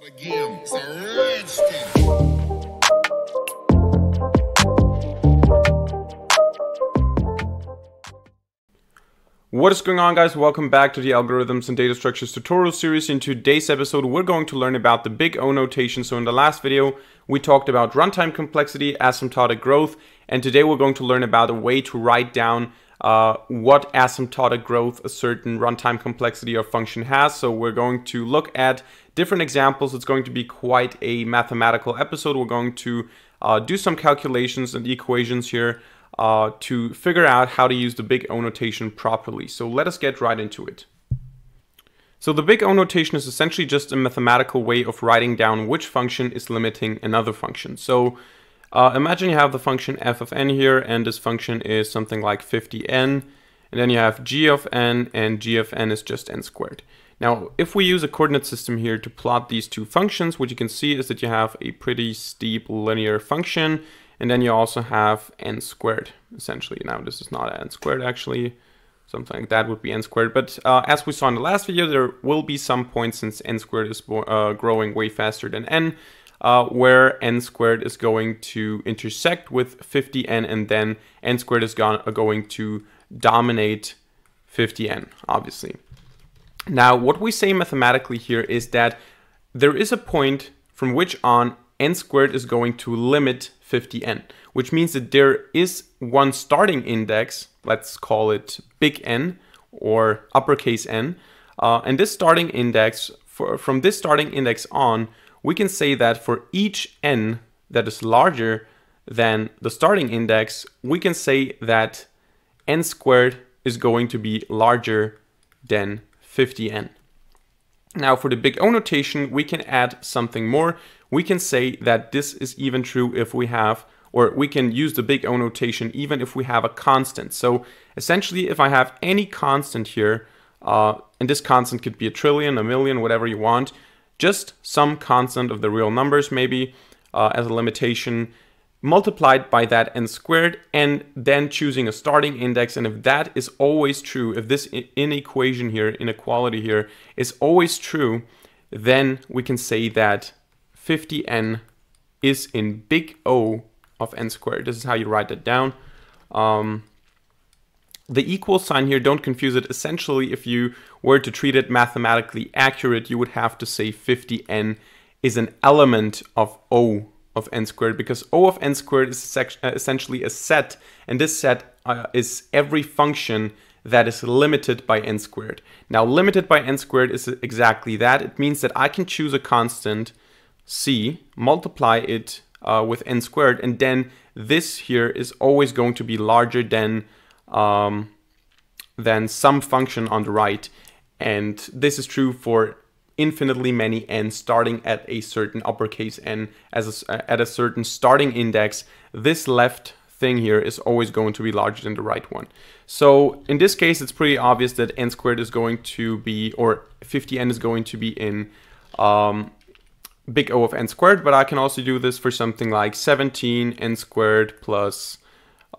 What is going on guys? Welcome back to the Algorithms and Data Structures tutorial series. In today's episode, we're going to learn about the big O notation. So in the last video, we talked about runtime complexity, asymptotic growth, and today we're going to learn about a way to write down uh, what asymptotic growth a certain runtime complexity or function has. So we're going to look at different examples. It's going to be quite a mathematical episode. We're going to uh, do some calculations and equations here uh, to figure out how to use the big O notation properly. So let us get right into it. So the big O notation is essentially just a mathematical way of writing down which function is limiting another function. So uh, imagine you have the function f of n here, and this function is something like 50n, and then you have g of n, and g of n is just n squared. Now, if we use a coordinate system here to plot these two functions, what you can see is that you have a pretty steep linear function, and then you also have n squared, essentially. Now, this is not n squared, actually. Something like that would be n squared. But uh, as we saw in the last video, there will be some points since n squared is uh, growing way faster than n, uh, where n squared is going to intersect with 50n, and then n squared is go going to dominate 50n, obviously. Now, what we say mathematically here is that there is a point from which on n squared is going to limit 50n, which means that there is one starting index, let's call it big N or uppercase N, uh, and this starting index, for, from this starting index on, we can say that for each n that is larger than the starting index, we can say that n squared is going to be larger than 50n. Now for the big O notation, we can add something more. We can say that this is even true if we have, or we can use the big O notation even if we have a constant. So essentially, if I have any constant here, uh, and this constant could be a trillion, a million, whatever you want, just some constant of the real numbers maybe uh, as a limitation, multiplied by that n squared and then choosing a starting index. And if that is always true if this inequation here inequality here is always true then we can say that 50n is in big O of n squared. This is how you write that down. Um, the equal sign here don't confuse it essentially if you were to treat it mathematically accurate you would have to say 50n is an element of O of n squared because O of n squared is uh, essentially a set and this set uh, is every function that is limited by n squared. Now limited by n squared is exactly that. It means that I can choose a constant c, multiply it uh, with n squared and then this here is always going to be larger than um, than some function on the right. And this is true for infinitely many n starting at a certain uppercase n as a, at a certain starting index, this left thing here is always going to be larger than the right one. So in this case, it's pretty obvious that n squared is going to be, or 50n is going to be in um, big O of n squared, but I can also do this for something like 17 n squared plus,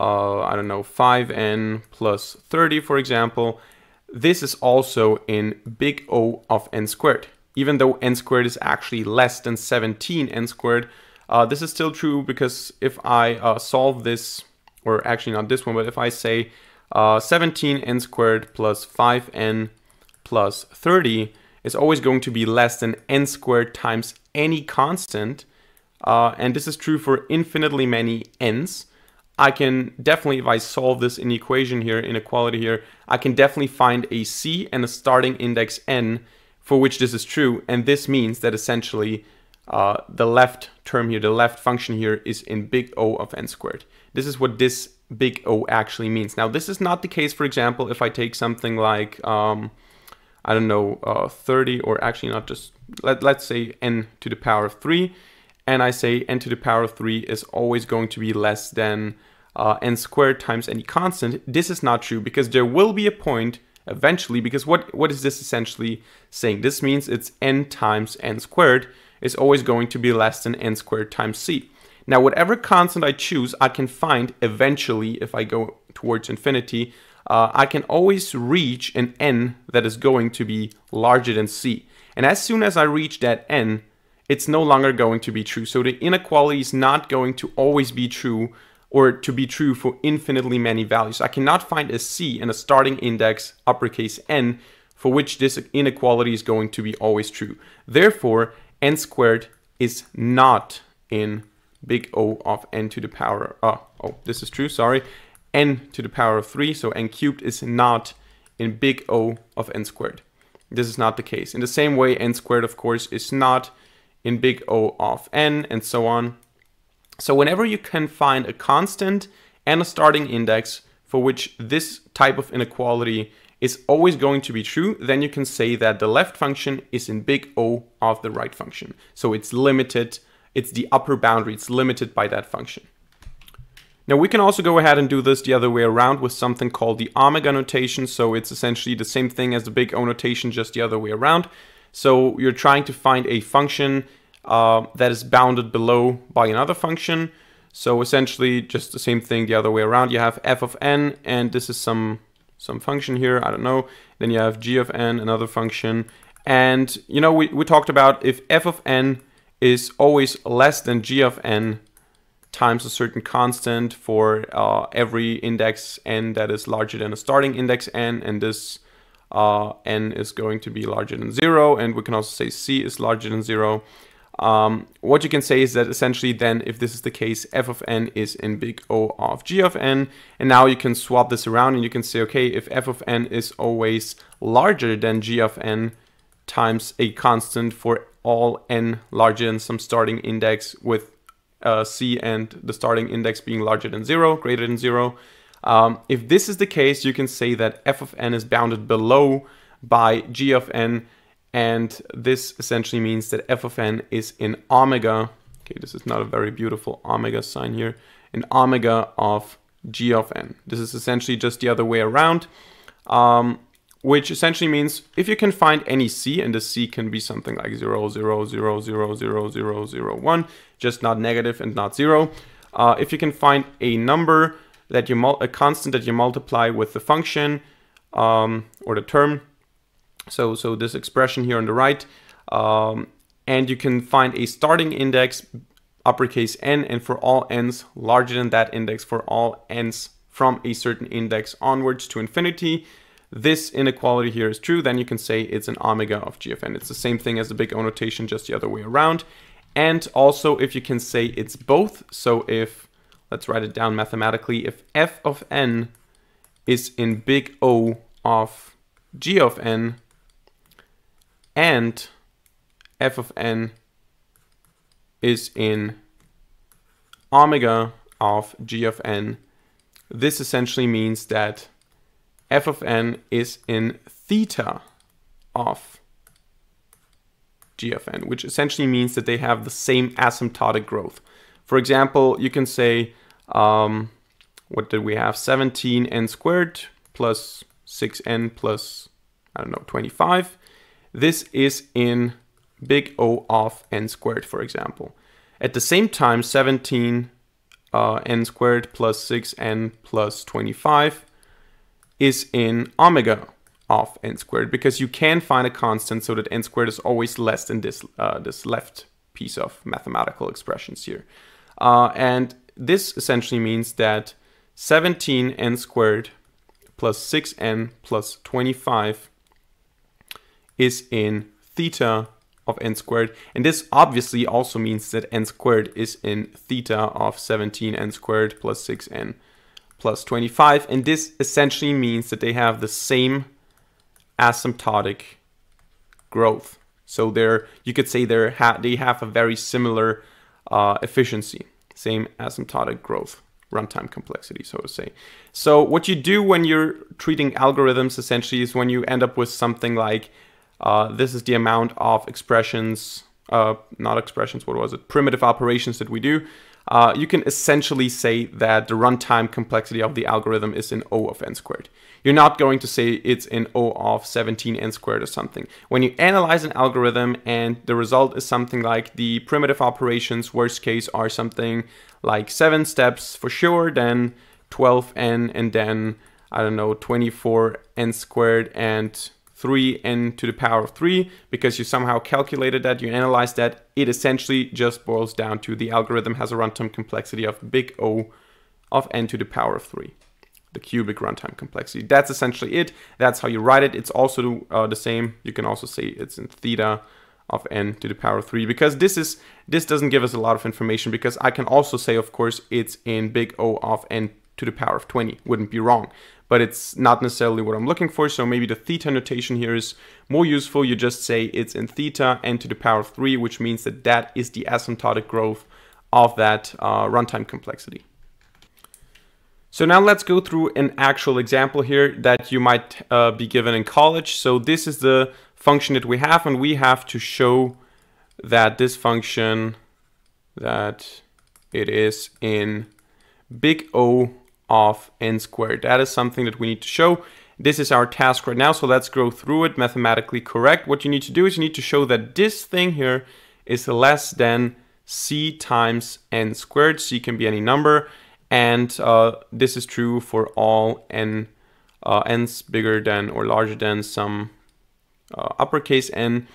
uh, I don't know, 5n plus 30, for example. This is also in big O of n squared. Even though n squared is actually less than 17 n squared, uh, this is still true because if I uh, solve this, or actually not this one, but if I say uh, 17 n squared plus 5n plus 30 is always going to be less than n squared times any constant, uh, and this is true for infinitely many n's, I can definitely, if I solve this inequation here, inequality here, I can definitely find a c and a starting index n for which this is true. And this means that essentially uh, the left term here, the left function here is in big O of n squared. This is what this big O actually means. Now, this is not the case, for example, if I take something like, um, I don't know, uh, 30 or actually not just, let, let's say n to the power of 3. And I say n to the power of 3 is always going to be less than uh, n squared times any constant, this is not true because there will be a point eventually, because what, what is this essentially saying? This means it's n times n squared is always going to be less than n squared times c. Now, whatever constant I choose, I can find eventually, if I go towards infinity, uh, I can always reach an n that is going to be larger than c. And as soon as I reach that n, it's no longer going to be true. So the inequality is not going to always be true or to be true for infinitely many values. I cannot find a C in a starting index uppercase n for which this inequality is going to be always true. Therefore, n squared is not in big O of n to the power, uh, oh, this is true, sorry, n to the power of 3, so n cubed is not in big O of n squared. This is not the case. In the same way, n squared, of course, is not in big O of n, and so on. So whenever you can find a constant and a starting index for which this type of inequality is always going to be true, then you can say that the left function is in big O of the right function. So it's limited, it's the upper boundary, it's limited by that function. Now we can also go ahead and do this the other way around with something called the omega notation. So it's essentially the same thing as the big O notation, just the other way around. So you're trying to find a function uh, that is bounded below by another function. So essentially just the same thing the other way around. You have f of n and this is some some function here, I don't know. Then you have g of n, another function. And you know, we, we talked about if f of n is always less than g of n times a certain constant for uh, every index n that is larger than a starting index n, and this uh, n is going to be larger than zero, and we can also say c is larger than zero. Um, what you can say is that essentially then if this is the case, f of n is in big O of g of n. And now you can swap this around and you can say, okay, if f of n is always larger than g of n times a constant for all n larger than some starting index with uh, c and the starting index being larger than zero, greater than zero. Um, if this is the case, you can say that f of n is bounded below by g of n and this essentially means that f of n is in omega. Okay, this is not a very beautiful omega sign here. In omega of g of n. This is essentially just the other way around, um, which essentially means if you can find any c, and the c can be something like 0, 0, 0, 0, 0, 0, 0, 1, just not negative and not 0. Uh, if you can find a number that you, a constant that you multiply with the function um, or the term, so, so this expression here on the right, um, and you can find a starting index uppercase n and for all n's larger than that index for all n's from a certain index onwards to infinity. This inequality here is true, then you can say it's an omega of g of n. It's the same thing as the big O notation, just the other way around. And also if you can say it's both, so if, let's write it down mathematically, if f of n is in big O of g of n, and f of n is in omega of g of n, this essentially means that f of n is in theta of g of n, which essentially means that they have the same asymptotic growth. For example, you can say, um, what did we have? 17n squared plus 6n plus, I don't know, 25 this is in big O of n squared, for example. At the same time, 17 uh, n squared plus 6n plus 25 is in omega of n squared because you can find a constant so that n squared is always less than this, uh, this left piece of mathematical expressions here. Uh, and this essentially means that 17n squared plus 6n plus 25 is in theta of n squared. And this obviously also means that n squared is in theta of 17n squared plus 6n plus 25. And this essentially means that they have the same asymptotic growth. So they're, you could say they're ha they have a very similar uh, efficiency, same asymptotic growth runtime complexity, so to say. So what you do when you're treating algorithms essentially is when you end up with something like uh, this is the amount of expressions, uh, not expressions, what was it? Primitive operations that we do. Uh, you can essentially say that the runtime complexity of the algorithm is in O of n squared. You're not going to say it's in O of 17n squared or something. When you analyze an algorithm and the result is something like the primitive operations, worst case, are something like 7 steps for sure, then 12n, and then, I don't know, 24n squared and 3 n to the power of 3 because you somehow calculated that, you analyzed that, it essentially just boils down to the algorithm has a runtime complexity of big O of n to the power of 3 the cubic runtime complexity. That's essentially it. That's how you write it. It's also uh, the same. You can also say it's in theta of n to the power of 3 because this is this doesn't give us a lot of information because I can also say of course it's in big O of n to the power of 20 wouldn't be wrong but it's not necessarily what I'm looking for so maybe the theta notation here is more useful you just say it's in theta n to the power of 3 which means that that is the asymptotic growth of that uh, runtime complexity. So now let's go through an actual example here that you might uh, be given in college. So this is the function that we have and we have to show that this function that it is in big O of n squared. That is something that we need to show. This is our task right now, so let's go through it mathematically correct. What you need to do is you need to show that this thing here is less than c times n squared. c can be any number and uh, this is true for all n uh, n's bigger than or larger than some uh, uppercase n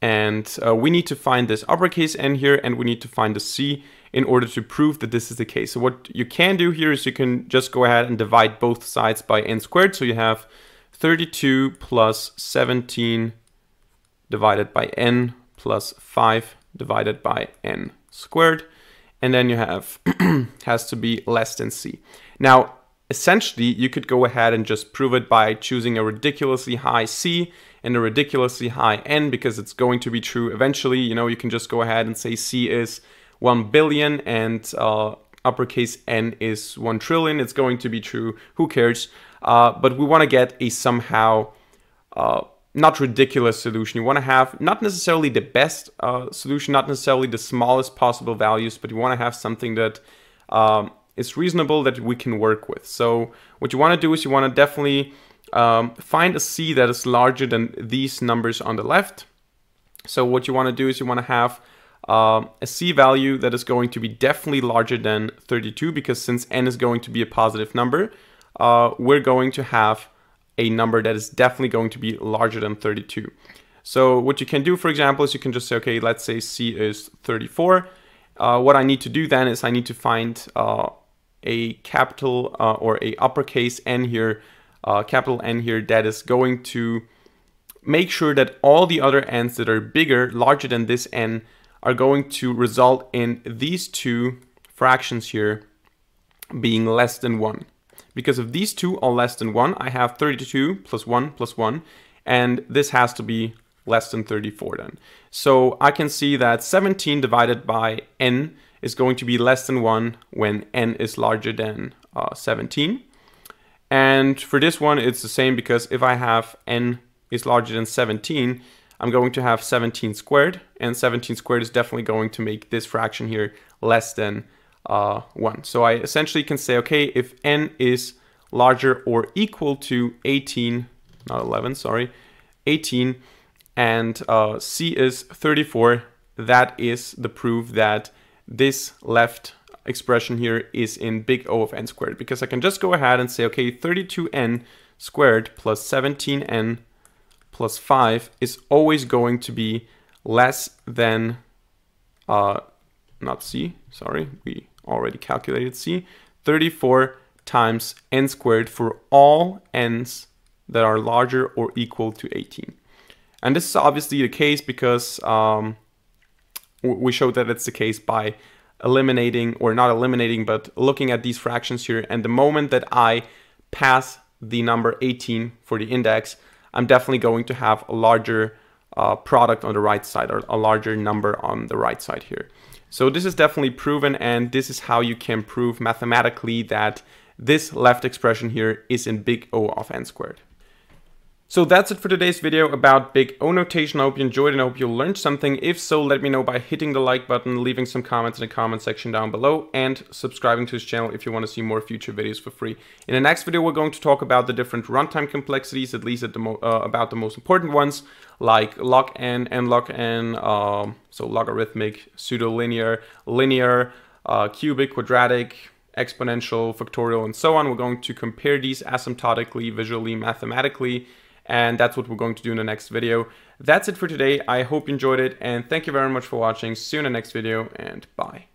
and uh, we need to find this uppercase n here and we need to find the c in order to prove that this is the case. So what you can do here is you can just go ahead and divide both sides by n squared. So you have 32 plus 17 divided by n plus 5 divided by n squared and then you have has to be less than C. Now, essentially, you could go ahead and just prove it by choosing a ridiculously high C and a ridiculously high N because it's going to be true eventually. You know, you can just go ahead and say C is 1 billion and uh, uppercase N is 1 trillion. It's going to be true. Who cares? Uh, but we want to get a somehow uh, not ridiculous solution. You want to have not necessarily the best uh, solution, not necessarily the smallest possible values, but you want to have something that um, is reasonable that we can work with. So what you want to do is you want to definitely um, find a C that is larger than these numbers on the left. So what you want to do is you want to have uh, a C value that is going to be definitely larger than 32 because since n is going to be a positive number, uh, we're going to have a number that is definitely going to be larger than 32. So what you can do, for example, is you can just say, okay, let's say C is 34. Uh, what I need to do then is I need to find uh, a capital uh, or a uppercase n here, uh, capital N here, that is going to make sure that all the other n's that are bigger, larger than this n, are going to result in these two fractions here being less than 1. Because if these two are less than 1, I have 32 plus 1 plus 1, and this has to be less than 34 then. So I can see that 17 divided by n is going to be less than 1 when n is larger than uh, 17. And for this one, it's the same because if I have n is larger than 17, I'm going to have 17 squared, and 17 squared is definitely going to make this fraction here less than uh, 1. So I essentially can say, okay, if n is larger or equal to 18, not 11, sorry, 18, and uh, c is 34, that is the proof that this left expression here is in big O of n squared. Because I can just go ahead and say, okay, 32n squared plus 17n plus 5 is always going to be less than, uh, not c, sorry, we already calculated C, 34 times n squared for all n's that are larger or equal to 18. And this is obviously the case because um, we showed that it's the case by eliminating, or not eliminating, but looking at these fractions here. And the moment that I pass the number 18 for the index, I'm definitely going to have a larger uh, product on the right side or a larger number on the right side here. So this is definitely proven and this is how you can prove mathematically that this left expression here is in big O of n squared. So that's it for today's video about big O notation. I hope you enjoyed and I hope you learned something. If so, let me know by hitting the like button, leaving some comments in the comment section down below, and subscribing to this channel if you want to see more future videos for free. In the next video, we're going to talk about the different runtime complexities, at least at the uh, about the most important ones, like log n, n log n, um, so logarithmic, pseudo-linear, linear, uh, cubic, quadratic, exponential, factorial, and so on. We're going to compare these asymptotically, visually, mathematically, and that's what we're going to do in the next video. That's it for today. I hope you enjoyed it, and thank you very much for watching. See you in the next video, and bye.